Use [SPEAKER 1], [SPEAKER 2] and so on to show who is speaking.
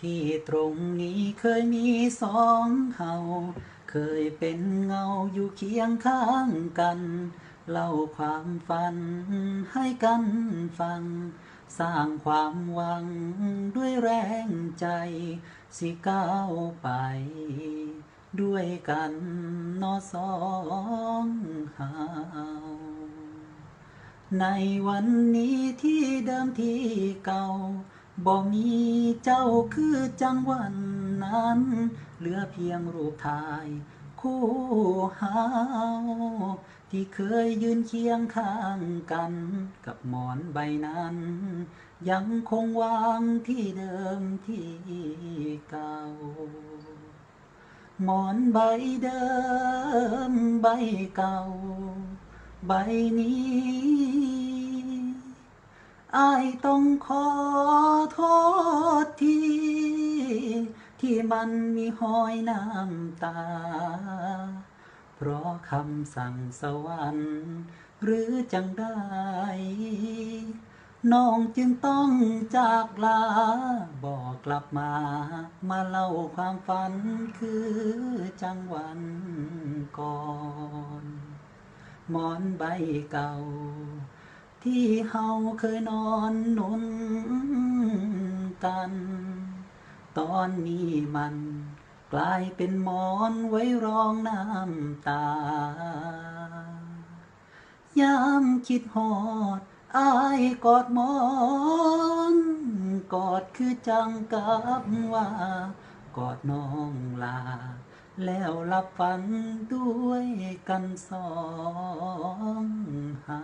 [SPEAKER 1] ที่ตรงนี้เคยมีสองเฮาเคยเป็นเงาอยู่เคียงข้างกัน เล่าความฝันให้กันฟัง สร้างความหวังด้วยแรงใจ สิก้าวไป ด้วยกันนอสองเฮาในวันนี้ที่เดิมที่เก่า บ่มีเจ้าคือจังวันนั้น เหลือเพียงรูปถ่าย คู่หาที่เคยยืนเคียงข้างกัน กับหมอนใบนั้น ยังคงวางที่เดิมที่เก่า หมอนใบเดิมใบเก่า ใบนี้อายต้องขอ โทษทีที่มันมีหอยน้ำตา เพราะคำสั่งสวรรค์หรือจังได้ น้องจึงต้องจากลา บอกกลับมา มาเล่าความฝันคือจังหวันก่อนหมอนใบเก่า ที่เฮาเคยนอนนุน กัน ตอนนี้มันกลายเป็นหมอนไว้รองน้ำตา ยามคิดหอดอายกอดหมอน กอดคือจังกับว่า กอดน้องลา แล้วหลับฝันด้วยกันสองเฮา